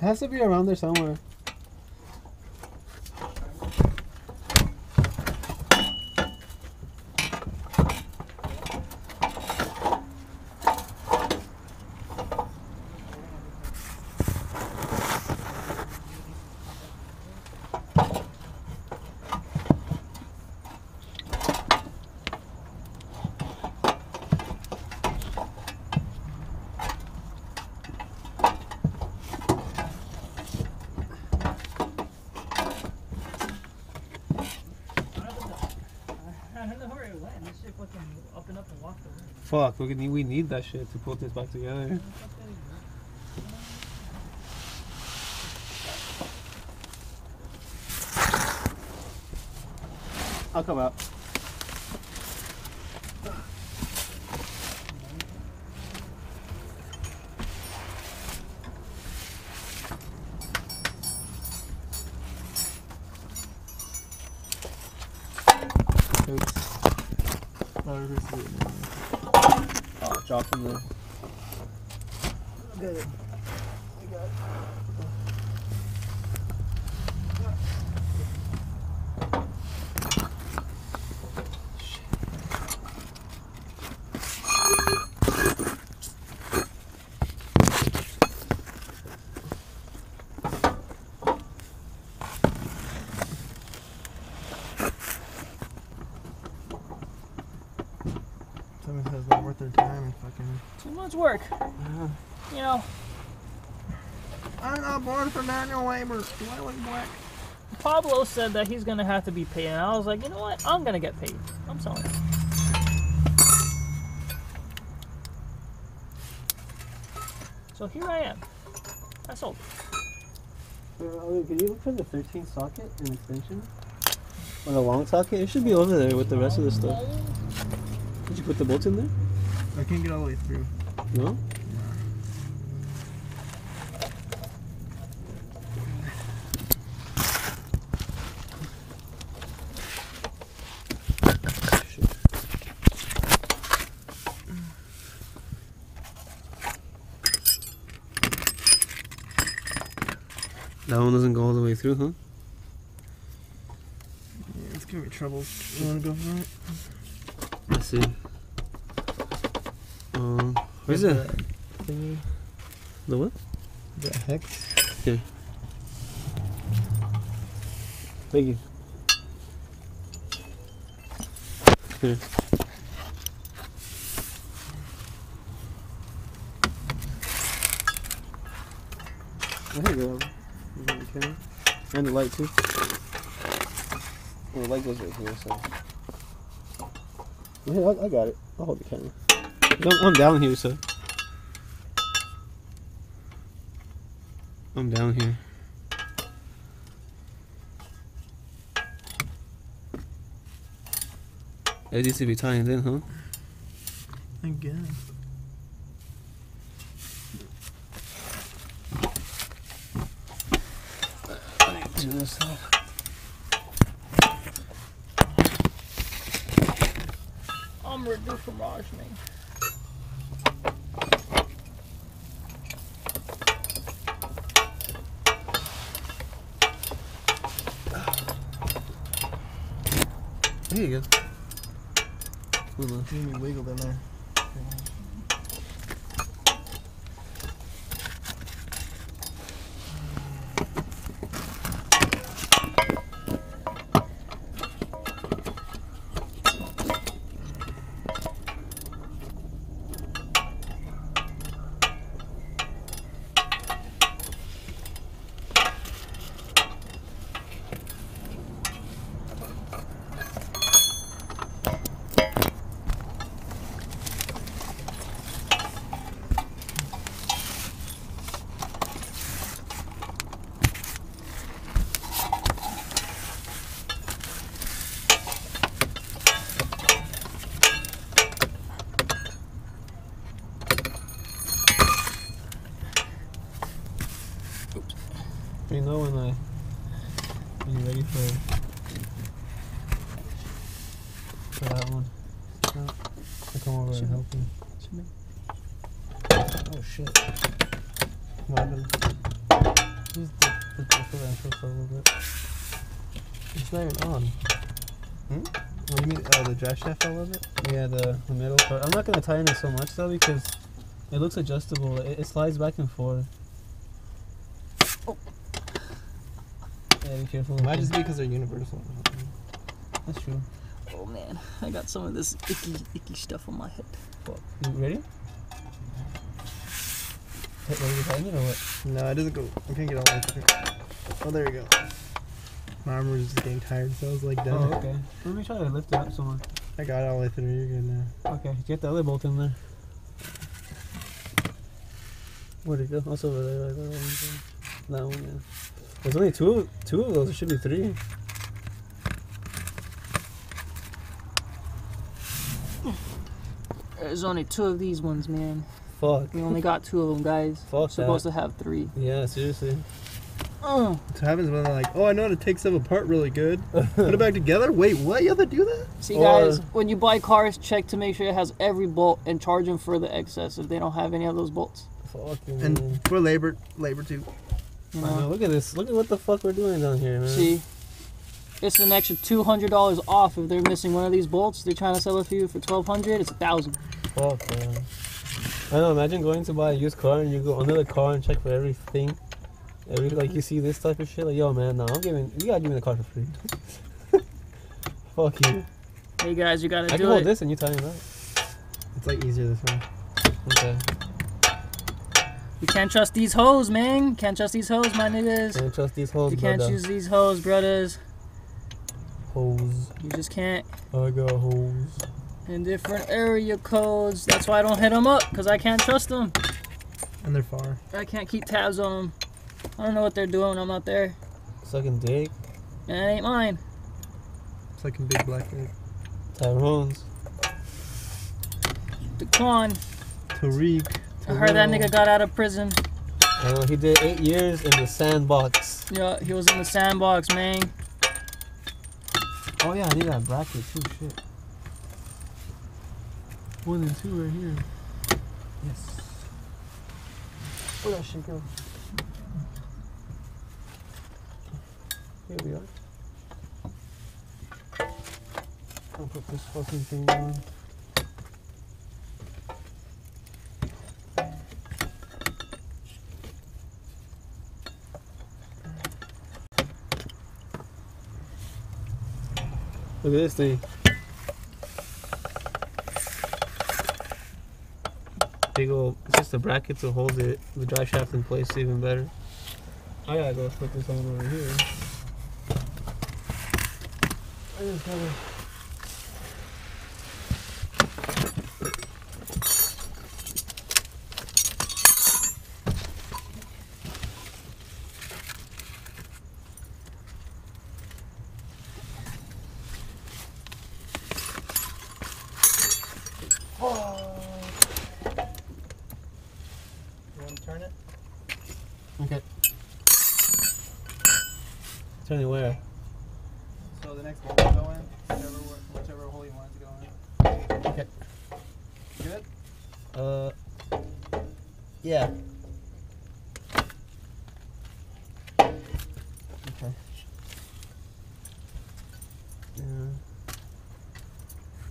has to be around there somewhere. I don't know where it went. This shit fucking up and up and walked away. Fuck, we need, we need that shit to put this back together. I'll come out. Oh, drop in the. Good. Someone says not worth their time and fucking. Too much work. You know, I'm not bored for manual labor. Do I look black? Pablo said that he's gonna have to be paid, and I was like, you know what? I'm gonna get paid. I'm sorry. So here I am. I sold. Uh, can you look for the 13 socket and extension? Or the long socket? It should be over there with the rest of the stuff. Did you put the bolts in there? I can't get all the way through. No? That one doesn't go all the way through, huh? Yeah, it's gonna be trouble. You wanna go for it? Let's see. Um, where's it? the Thingy. The what? The hex. Thank you. Here. There you go. You got the camera. And the light too. Oh, the light goes right here, so. Yeah, I, I got it. I'll hold the camera. I'm, I'm down here, so. I'm down here. It needs to be tying in, huh? Again. Do this though. I'm ready for Rajni. There you go. On. Jimmy wiggled in there. You know when I when you're ready for that one. I'll come over and help you. Oh shit. What happened? Just dip the differential for a little bit. It's not even on. What do you mean? Oh, the drive shaft all of it? Yeah, the, the middle part. I'm not gonna tighten it so much though because it looks adjustable. It, it slides back and forth. Oh. Yeah, be careful. Might just be because they're universal. That's true. Oh man, I got some of this icky, icky stuff on my head. Fuck. You ready? Hey, ready to tighten it or what? No, it doesn't go. I can't get all the way through. Oh, there you go. My arm was just getting tired, so I was like done. Oh, okay. Let me try to lift it up some more. I got it all the way through. You're good now. Okay, get the other bolt in there. Where'd it go? It's over there. That one, yeah. There's only two, two of those. There should be three. There's only two of these ones, man. Fuck. We only got two of them, guys. Fuck Supposed that. to have three. Yeah, seriously. Oh, So happens when they're like, oh, I know how to take stuff apart really good. Put it back together. Wait, what? You have to do that? see, Or- guys, when you buy cars, check to make sure it has every bolt and charge them for the excess if they don't have any of those bolts. Fucking man. And for labor, labor too. You I know, know? look at this. Look at what the fuck we're doing down here, man. See, it's an extra two hundred dollars off if they're missing one of these bolts. They're trying to sell it for you for twelve hundred. It's a thousand. Fuck, man. I know. Imagine going to buy a used car and you go under the car and check for everything. Every like you see this type of shit. Like, yo, man, no, I'm giving. You gotta give me the car for free. Fuck you. Hey guys, you gotta do it. I can hold this and you tighten me up. It's like easier this way. Okay. You can't trust these hoes, man. Can't trust these hoes, my niggas. Can't trust these hoes, You can't brother. choose these hoes, brothers. Hoes. You just can't. I got hoes. In different area codes. That's why I don't hit them up, because I can't trust them. And they're far. I can't keep tabs on them. I don't know what they're doing when I'm not there. Sucking dick. And it ain't mine. It's like a big black egg. Tyrone's. Daquan. Tariq. I heard that nigga got out of prison. I know he did eight years in the sandbox. Yeah, he was in the sandbox, man. Oh yeah, I need that bracket too. Shit. One and two right here. Yes. Where that shit go? Here we are. I'll put this fucking thing on. Look at this thing. Big ol' it's just a bracket to hold it, the drive shaft in place even better. I gotta go put this on over here. I just gotta. You want to turn it? Okay. Turn it where? So the next bolt will go in, whichever, whichever hole you want to go in. Okay. Good? Uh. Yeah. Okay. Yeah.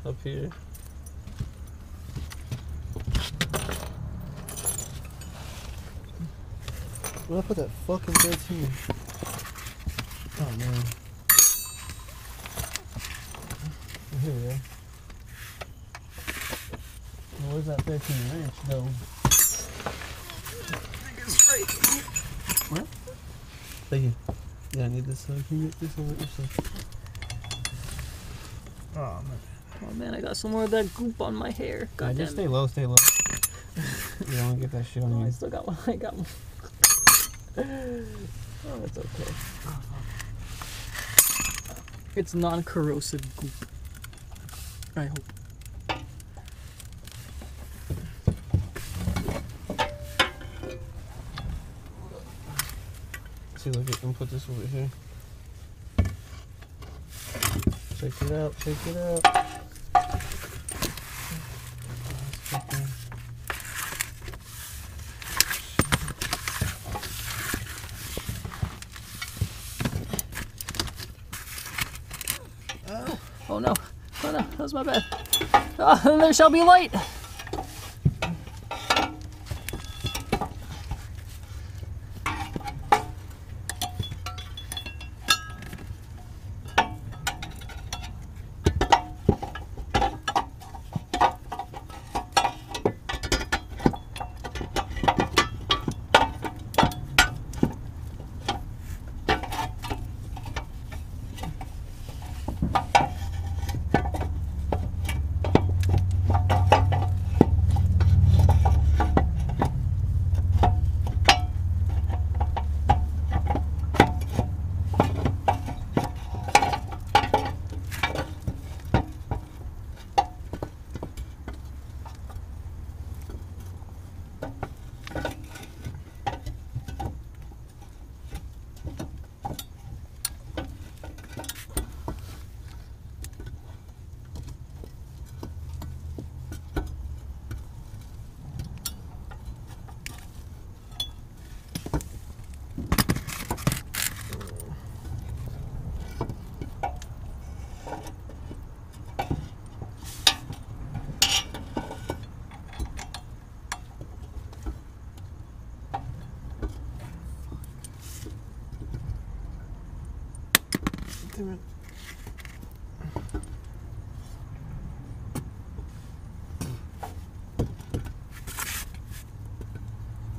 Up here. Where I put that fucking 13? Oh man. Oh, here we go. Well, Where's that 13 wrench though? What? Thank you. Yeah, I need this so I can get this over yourself. Oh, man. Oh man, I got some more of that goop on my hair. Yeah, God just damn stay low, stay low. you don't want to get that shit on Oh, I still got one. I got one. oh, it's okay. Oh, It's non-corrosive goop. I hope. See, look, at, and put this over here. Check it out, check it out. Oh no, that was my bad. There shall be light. Damn it.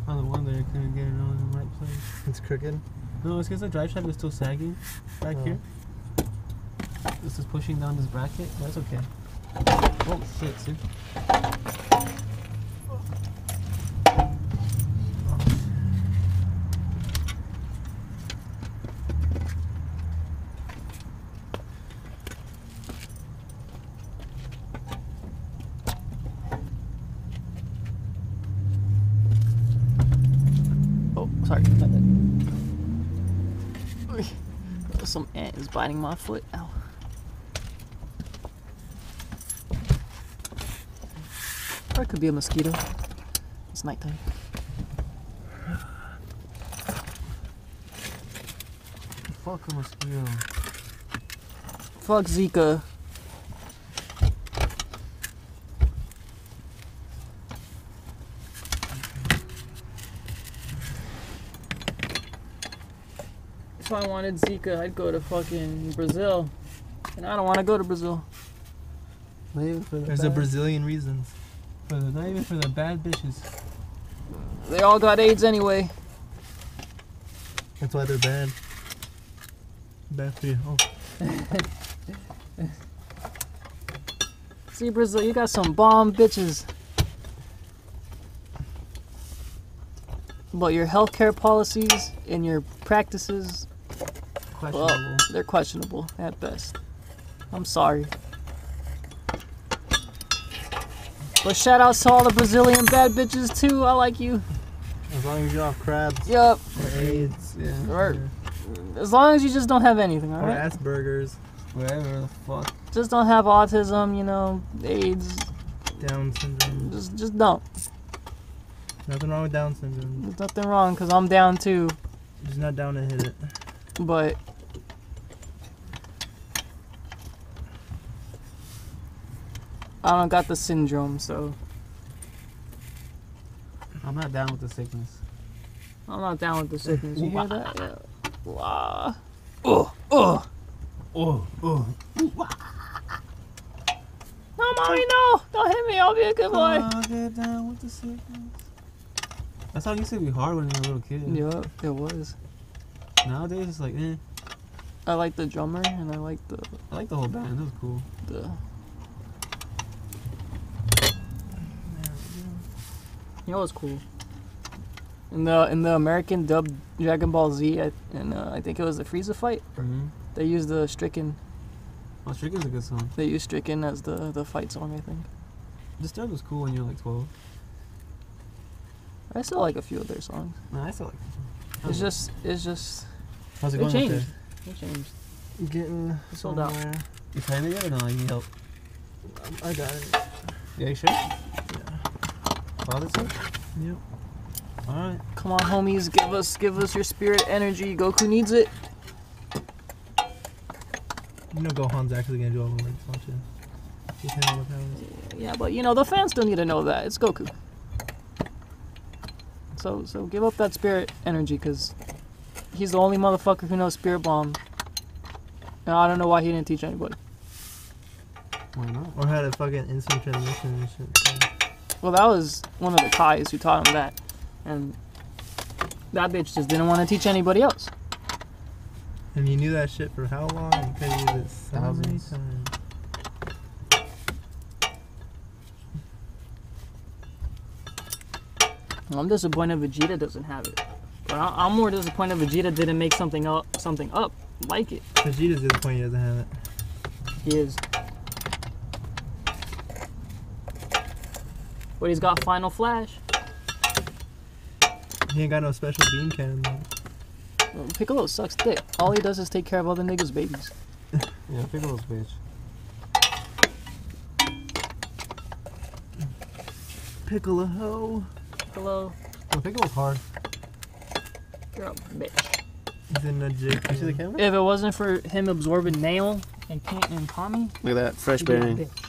Oh, the one that I couldn't get it on in the right place. It's crooked. No, it's because the drive shaft is still sagging back Oh. here. This is pushing down this bracket. That's okay. Oh shit, see? Oh, sorry. My bad. Oy. Some ant is biting my foot. Ow. Or it could be a mosquito. It's nighttime. Fuck a mosquito. Fuck Zika. If I wanted Zika, I'd go to fucking Brazil. And I don't want to go to Brazil. Not even for the There's a Brazilian reasons. for the, not even for the bad bitches. They all got AIDS anyway. That's why they're bad. Bad for you. Oh, See, Brazil, you got some bomb bitches. But your healthcare policies and your practices, Questionable. well, they're questionable at best. I'm sorry. But shout outs to all the Brazilian bad bitches too. I like you. as long as you're off crabs Yup. or AIDS yeah. Or- As long as you just don't have anything, or alright? Asperger's, Whatever the fuck. Just don't have autism, you know, AIDS. Down syndrome. Just just don't. Nothing wrong with Down syndrome. There's nothing wrong because I'm down too. Just not down to hit it. But I don't got the syndrome, so I'm not down with the sickness. I'm not down with the sickness. You hear that? Yeah. Wah. Oh, oh. Oh, oh. No, mommy, no! Don't hit me. I'll be a good boy. I'll get down with the sickness. That song used to be hard when you were a little kid. Yep, it was. Nowadays it's like, eh. I like the drummer and I like the I like the whole band. That was cool. the. You know what's cool? In the in the American dub Dragon Ball Z, I, and uh, I think it was the Frieza fight. Mm-hmm. They used the Stricken. Oh, Stricken's a good song. They used Stricken as the the fight song. I think. This Disturbed was cool when you were like 12. I still like a few of their songs. Nah, I still like it. It's just it's just How's it They going out changed. they changed. there? Getting Sold out. somewhere. You playing it yet or no? You need help. Um, I got it. Yeah, you sure? Yeah. Father said? Yep. Alright. Come on, homies, give us give us your spirit energy. Goku needs it. You know Gohan's actually gonna do all the work, don't you? He's had all the powers. Yeah, but you know the fans still need to know that it's Goku. So so give up that spirit energy, cause he's the only motherfucker who knows Spirit Bomb. And I don't know why he didn't teach anybody. Why not? Or had a fucking instant transmission and shit. Well, that was one of the Kais who taught him that, and that bitch just didn't want to teach anybody else. And you knew that shit for how long? You could use it so many Thousands. times. I'm disappointed Vegeta doesn't have it, but I- I'm more disappointed Vegeta didn't make something up, something up like it. Vegeta's disappointed he doesn't have it. He is. But he's got Final Flash. He ain't got no special beam cannon though. Well, Piccolo sucks dick. All he does is take care of other niggas' babies. Yeah, Piccolo's bitch. Piccolo hoe. Piccolo, No, Piccolo's hard. You're a bitch. He's in a jig. You see the camera? If it wasn't for him absorbing Nail and King and Kami, Look at that, fresh he'd be a bearing. bitch.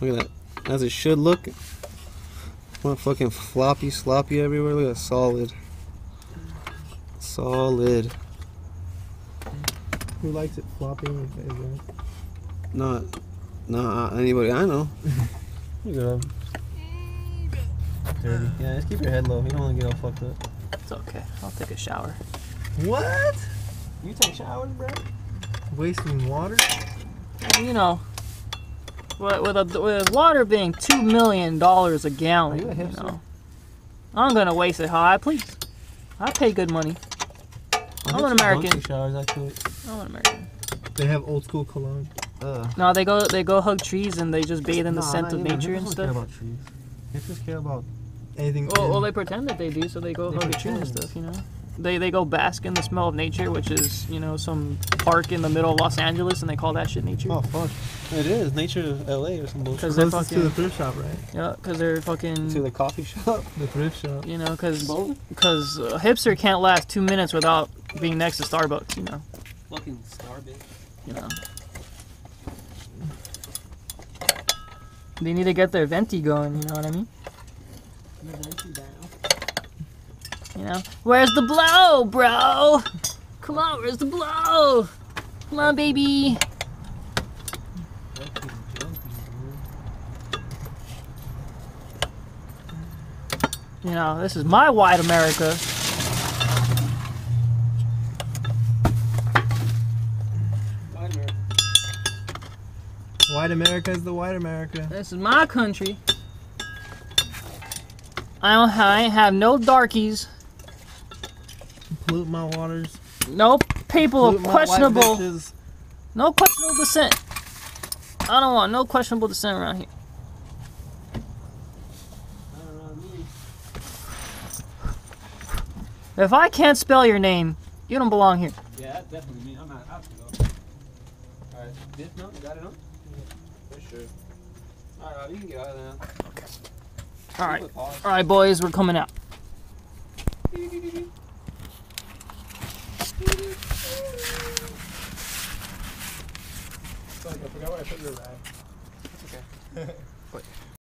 Look at that. As it should look. Not fucking floppy, sloppy everywhere. Look at that, solid. Solid. Who likes it floppy in your face, right? Not, not anybody I know. You good. Dirty. Yeah, just keep your head low. You don't want to get all fucked up. It's okay. I'll take a shower. What? You take showers, bro? Wasting water? You know, with with, a, with water being two million dollars a gallon, Are you a you know, I'm gonna waste it how I please. I pay good money. I'm an American. Showers, actually. I'm an American. They have old school cologne. Uh, No, they go they go hug trees and they just bathe in the nah, scent of nature Hipsters and don't care about trees. Hipsters care about. Anything. Well, well, they pretend that they do, so they go They hug a tree and stuff. You know, they they go bask in the smell of nature, which is you know some park in the middle of Los Angeles, and they call that shit nature. Oh fuck! It is nature of LA or some bullshit. Because they're Closest to the thrift shop, right? yeah, because they're fucking To the coffee shop. The thrift shop. you know because because a uh, hipster can't last two minutes without being next to Starbucks. You know, Fucking Starbucks. you know. They need to get their venti going. You know what I mean? You know, where's the blow, bro? Come on, where's the blow? Come on, baby. You know, this is my white America. White America is the white America. This is my country. I don't. I ain't have no darkies. Pollute my waters. No people of Pollute my questionable. No questionable descent. I don't want no questionable descent around here. If I can't spell your name, you don't belong here. Yeah, that definitely me. I'm not out to go. Alright, this no? You got it on? Yeah. For sure. Alright, you can get out of there now. All right, Put pause. all right, boys, we're coming out. Fuck, I forgot where I put your rag. Okay.